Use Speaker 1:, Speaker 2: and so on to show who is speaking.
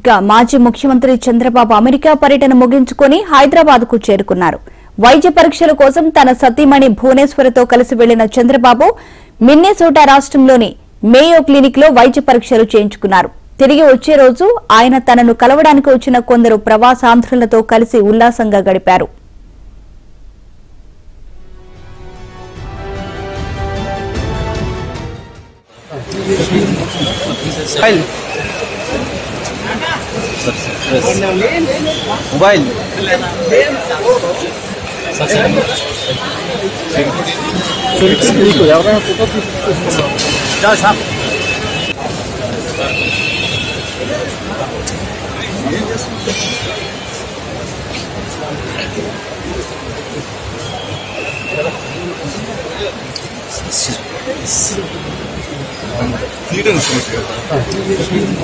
Speaker 1: ఇక మాజీ ముఖ్యమంత్రి చంద్రబాబు అమెరికా పర్యటన ముగించుకొని హైదరాబాద్కు చేరుకున్నారు. వైద్య పరీక్షల కోసం తన సతీమణి భువనేశ్వరితో కలిసి వెళ్ళిన చంద్రబాబు మిన్నెసోటా రాష్ట్రంలోని మేయో క్లినిక్లో వైద్య పరీక్షలు చేయించుకున్నారు. తిరిగి వచ్చే రోజు ఆయన తనను కలవడానికి వచ్చిన కొందరు ప్రవాసాంధ్రులతో కలిసి ఉల్లాసంగా గడిపారు.
Speaker 2: بس موبايل
Speaker 3: 뒤에는 주무세요.